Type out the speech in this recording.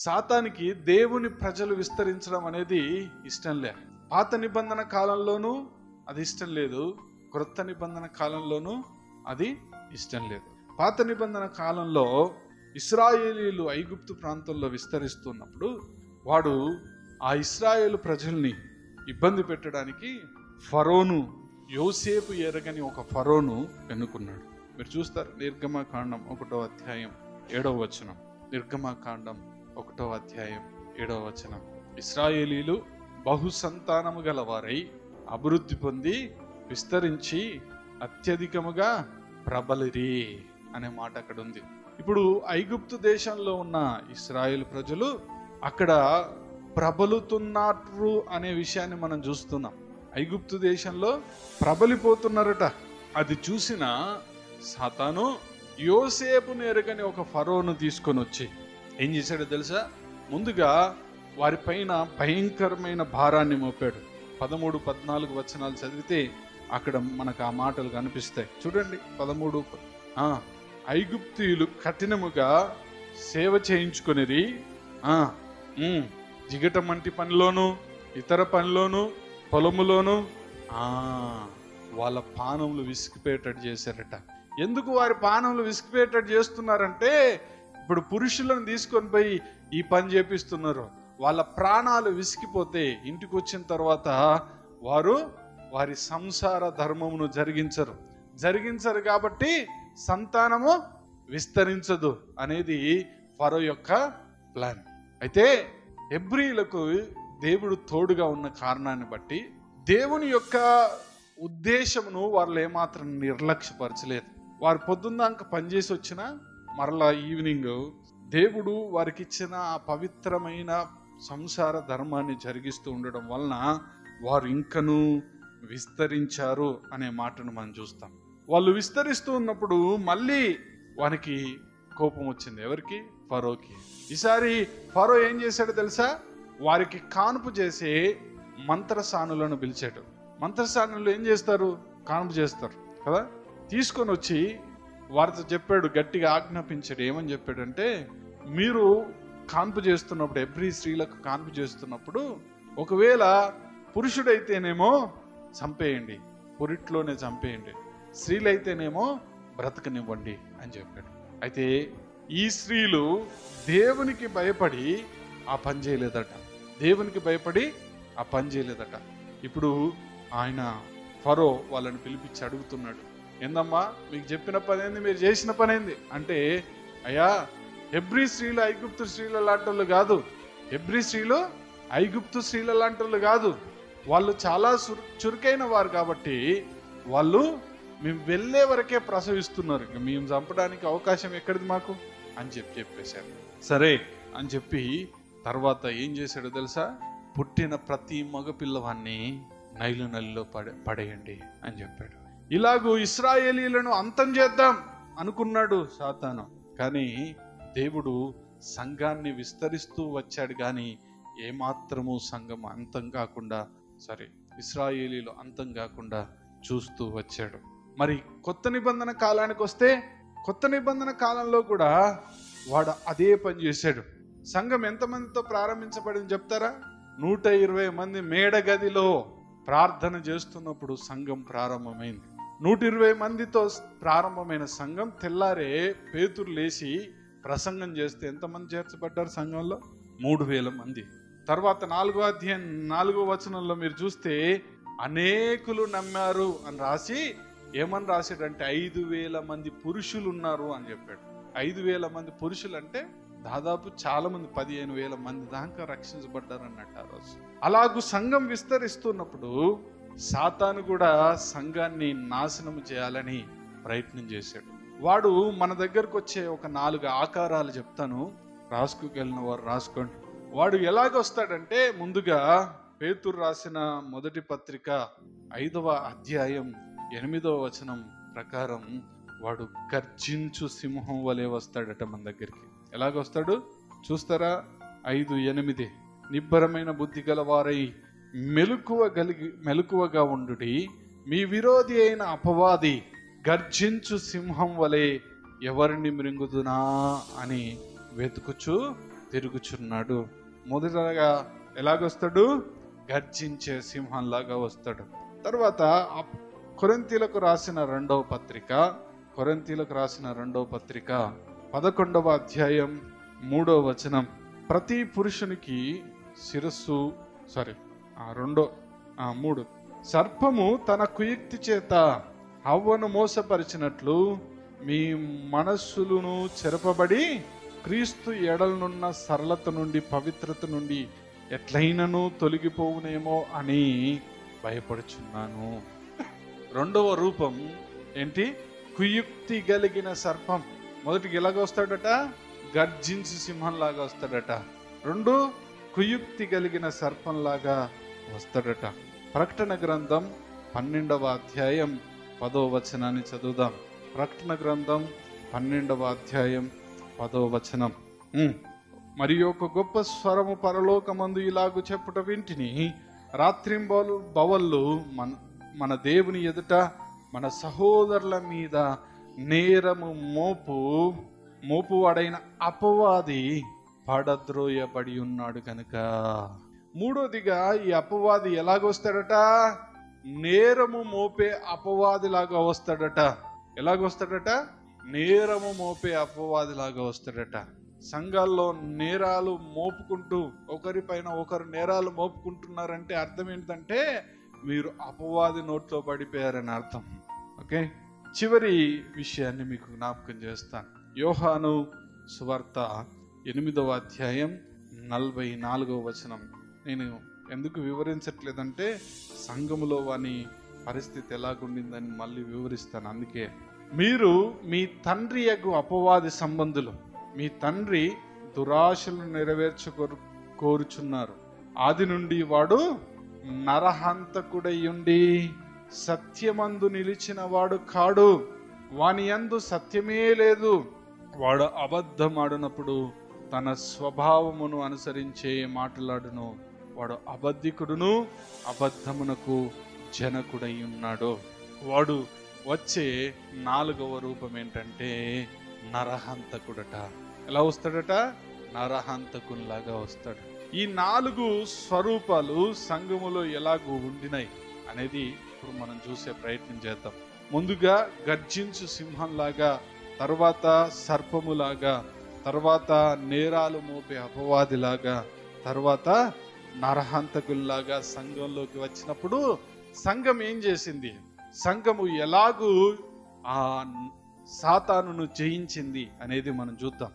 సాతానికి దేవుని ప్రజలు విస్తరించడం అనేది ఇష్టం లే. పాత నిబంధన కాలంలోనూ అది ఇష్టం లేదు. క్రొత్త నిబంధన కాలంలోనూ అది ఇష్టం లేదు. పాత నిబంధన కాలంలో ఇస్రాయేలీలు ఐగుప్తు ప్రాంతంలో విస్తరిస్తున్నప్పుడు వాడు ఆ ఇస్రాయేలు ప్రజల్ని ఇబ్బంది పెట్టడానికి ఫరోను యోసేపు ఎరగని ఒక ఫరోను ఎన్నుకున్నాడు. మీరు చూస్తారు నిర్గమకాండం ఒకటో అధ్యాయం ఏడవ వచనం. నిర్గమకాండం ఒకటో అధ్యాయం ఏడవ వచనం. ఇస్రాయేలీలు బహుసంతానము గలవారై అభివృద్ధి పొంది విస్తరించి అత్యధికముగా ప్రబలిరి అనే మాట అక్కడ ఉంది ఇప్పుడు ఐగుప్తు దేశంలో ఉన్న ఇస్రాయేల్ ప్రజలు అక్కడ ప్రబలుతున్నారు అనే విషయాన్ని మనం చూస్తున్నాం. ఐగుప్తు దేశంలో ప్రబలిపోతున్నారట. అది చూసిన సాతాను యోసేపును ఎరగని ఒక ఫరోను తీసుకొని వచ్చి ఏం చేశాడో తెలుసా? ముందుగా వారిపైన భయంకరమైన భారాన్ని మోపాడు. పదమూడు పద్నాలుగు వచనాలు చదివితే అక్కడ మనకు ఆ మాటలు కనిపిస్తాయి. చూడండి పదమూడు ఐగుప్తీయులు కఠినముగా సేవ చేయించుకునేది జిగట వంటి పనిలోను ఇతర పనిలోను పొలములోను వాళ్ళ పానములు విసిగిపోయేటట్టు చేశారట. ఎందుకు వారి పానములు విసిగిపోయేటట్టు చేస్తున్నారంటే ఇప్పుడు పురుషులను తీసుకొని పోయి ఈ పని చేపిస్తున్నారు. వాళ్ళ ప్రాణాలు విసిగిపోతే ఇంటికి వచ్చిన తర్వాత వారు వారి సంసార ధర్మమును జరిగించరు. జరిగించరు కాబట్టి సంతానము విస్తరించదు అనేది ఫరో యొక్క ప్లాన్. అయితే ఎబ్రిలకు దేవుడు తోడుగా ఉన్న కారణాన్ని బట్టి దేవుని యొక్క ఉద్దేశమును వాళ్ళు ఏమాత్రం నిర్లక్ష్యపరచలేదు. వారు పొద్దున్నాక పనిచేసి వచ్చినా మరలా ఈవినింగ్ దేవుడు వారికి ఇచ్చిన ఆ పవిత్రమైన సంసార ధర్మాన్ని జరిగిస్తూ ఉండడం వలన వారు ఇంకను విస్తరించారు అనే మాటను మనం చూస్తాం. వాళ్ళు విస్తరిస్తూ ఉన్నప్పుడు మళ్ళీ వానికి కోపం వచ్చింది. ఎవరికి? ఫరోకి. ఈసారి ఫరో ఏం చేశాడో తెలుసా? వారికి కానుపు చేసే మంత్రసానులను పిలిచాడు. మంత్రసానులు ఏం చేస్తారు? కానుపు చేస్తారు. కదా? తీసుకొని వచ్చి వారితో చెప్పాడు గట్టిగా ఆజ్ఞాపించాడు. ఏమని చెప్పాడంటే మీరు కాన్పు చేస్తున్నప్పుడు ఎవ్రీ స్త్రీలకు కాన్పు చేస్తున్నప్పుడు ఒకవేళ పురుషుడైతేనేమో చంపేయండి పురిట్లోనే చంపేయండి స్త్రీలైతేనేమో బ్రతకనివ్వండి అని చెప్పాడు. అయితే ఈ స్త్రీలు దేవునికి భయపడి ఆ పని చేయలేదట. దేవునికి భయపడి ఆ పని చేయలేదట. ఇప్పుడు ఆయన ఫరో వాళ్ళని పిలిపించి అడుగుతున్నాడు. ఏందమ్మా? మీకు చెప్పిన పని ఏంది? మీరు చేసిన పని ఏంది? అంటే అయ్యా హెబ్రి స్త్రీలు ఐగుప్తు స్త్రీల లాంటి కాదు. హెబ్రి స్త్రీలు ఐగుప్తు స్త్రీల లాంటి కాదు. వాళ్ళు చాలా చురు- చురుకైన వారు కాబట్టి వాళ్ళు మేము వెళ్ళే వరకే ప్రసవిస్తున్నారు. ఇంకా మేము చంపడానికి అవకాశం ఎక్కడిది మాకు? అని చెప్పి చెప్పేశారు. సరే అని చెప్పి తర్వాత ఏం చేశాడో తెలుసా? పుట్టిన ప్రతి మగపిల్లవాన్ని నైలు నల్లిలో పడే పడేయండి అని చెప్పాడు. ఇలాగూ ఇస్రాయేలీలను అంతం చేద్దాం అనుకున్నాడు సాతాను. కానీ దేవుడు సంఘాన్ని విస్తరిస్తూ వచ్చాడు. కానీ ఏమాత్రము సంఘం అంతం కాకుండా సరే ఇస్రాయేలీలు అంతం కాకుండా చూస్తూ వచ్చాడు. మరి కొత్త నిబంధన కాలానికి వస్తే కొత్త నిబంధన కాలంలో కూడా వాడు అదే పని చేశాడు. సంఘం ఎంతమందితో ప్రారంభించబడింది చెప్తారా? నూట ఇరవై మంది మేడగదిలో ప్రార్థన చేస్తున్నప్పుడు సంఘం ప్రారంభమైంది. నూట ఇరవై మందితో ప్రారంభమైన సంఘం తెల్లారే పేతురు లేచి ప్రసంగం చేస్తే ఎంతమంది చేర్చబడ్డారు సంఘంలో? మూడు వేల మంది. తర్వాత నాలుగో అధ్యాయం నాలుగో వచనంలో మీరు చూస్తే అనేకులు నమ్మారు అని రాసి ఏమని రాశాడంటే ఐదు వేల మంది పురుషులు ఉన్నారు అని చెప్పాడు. ఐదు వేల మంది పురుషులు అంటే దాదాపు చాలా మంది పదిహేను వేల మంది దాకా రక్షించబడ్డారు అన్నట్టు ఆ రోజు. అలాగూ సంఘం విస్తరిస్తున్నప్పుడు సాతాను కూడా సంఘాన్ని నాశనం చేయాలని ప్రయత్నం చేశాడు. వాడు మన దగ్గరకు వచ్చే ఒక నాలుగు ఆకారాలు చెప్తాను. రాసుకుకెళ్ళిన వారు రాసుకోండి. వాడు ఎలాగొస్తాడంటే ముందుగా పేతురు రాసిన మొదటి పత్రిక ఐదవ అధ్యాయం ఎనిమిదవ వచనం ప్రకారం వాడు గర్జించు సింహం వలె వస్తాడట మన దగ్గరికి. ఎలాగొస్తాడు? చూస్తారా? ఐదు ఎనిమిది. నిబ్బరమైన బుద్ధి గలవారై మెలకువ కలిగి మెలకువగా ఉండుడి. మీ విరోధి అయిన అపవాది గర్జించు సింహం వలె ఎవరిని మృంగుదునా అని వెతుకుచు తిరుగుచున్నాడు. మొదటగా ఎలాగొస్తాడు? గర్జించే సింహంలాగా వస్తాడు. తర్వాత కొరంతీలకు రాసిన రెండవ పత్రిక కొరంతీలకు రాసిన రెండవ పత్రిక పదకొండవ అధ్యాయం మూడవ వచనం. ప్రతి పురుషునికి శిరస్సు సారీ ఆ రెండో ఆ మూడు. సర్పము తన కుయుక్తి చేత అవ్వను మోసపరిచినట్లు మీ మనస్సులను చెరపబడి క్రీస్తు ఎడలనున్న సరళత నుండి పవిత్రత నుండి ఎట్లయినను తొలగిపోవునేమో అని భయపడుచున్నాను. రెండవ రూపం ఏంటి? కుయుక్తి కలిగిన సర్పం. మొదటికి ఎలాగ వస్తాడట? గర్జించి సింహంలాగా వస్తాడట. రెండు కుయుక్తి కలిగిన సర్పంలాగా వస్తాడట. ప్రకటన గ్రంథం పన్నెండవ అధ్యాయం పదో వచనాన్ని చదువుదాం. ప్రకటన గ్రంథం పన్నెండవ అధ్యాయం పదో వచనం. మరి ఒక గొప్ప స్వరము పరలోకమందు ఇలాగు చెప్పుట వింటిని రాత్రింబలు బవళ్ళు మన మన దేవుని ఎదుట మన సహోదరుల మీద నేరము మోపు మోపువాడైన అపవాది పడద్రోయబడి ఉన్నాడు కనుక మూడోదిగా ఈ అపవాది ఎలాగొస్తాడట? నేరము మోపే అపవాదిలాగా వస్తాడట. ఎలాగొస్తాడట? నేరము మోపే అపవాదిలాగా వస్తాడట. సంఘాల్లో నేరాలు మోపుకుంటూ ఒకరిపైన ఒకరు నేరాలు మోపుకుంటున్నారంటే అర్థం ఏంటంటే మీరు అపవాది నోట్లో పడిపోయారని అర్థం. ఓకే? చివరి విషయాన్ని మీకు జ్ఞాపకం చేస్తాను. యోహాను సువార్త ఎనిమిదవ అధ్యాయం నలభై నాలుగవ వచనం. నేను ఎందుకు వివరించట్లేదంటే సంఘములో వాని పరిస్థితి ఎలాగుండిందని మళ్ళీ వివరిస్తాను. అందుకే మీరు మీ తండ్రి యొక్క అపవాది సంబంధులు మీ తండ్రి దురాశలు నెరవేర్చుకో కోరుచున్నారు. ఆది నుండి వాడు నరహంతకుడయ్యుండి సత్యమందు నిలిచిన వాడు కాడు. వాని యందు సత్యమే లేదు. వాడు అబద్ధమాడినప్పుడు తన స్వభావమును అనుసరించే మాట్లాడును. వాడు అబద్ధికుడును అబద్ధమునకు జనకుడై ఉన్నాడు వాడు వచ్చే నాలుగవ రూపం ఏంటంటే నరహంతకుడట. ఎలా వస్తాడట? నరహంతకునిలాగా వస్తాడు. ఈ నాలుగు స్వరూపాలు సంఘములో ఎలాగూ ఉండినాయి అనేది ఇప్పుడు మనం చూసే ప్రయత్నం చేద్దాం. ముందుగా గర్జించు సింహంలాగా తర్వాత సర్పములాగా తర్వాత నేరాలు మోపే అపవాదిలాగా తర్వాత నరహంతకుల్లాగా సంఘంలోకి వచ్చినప్పుడు సంఘం ఏం చేసింది? సంఘము ఎలాగూ ఆ సాతానును జయించింది అనేది మనం చూద్దాం.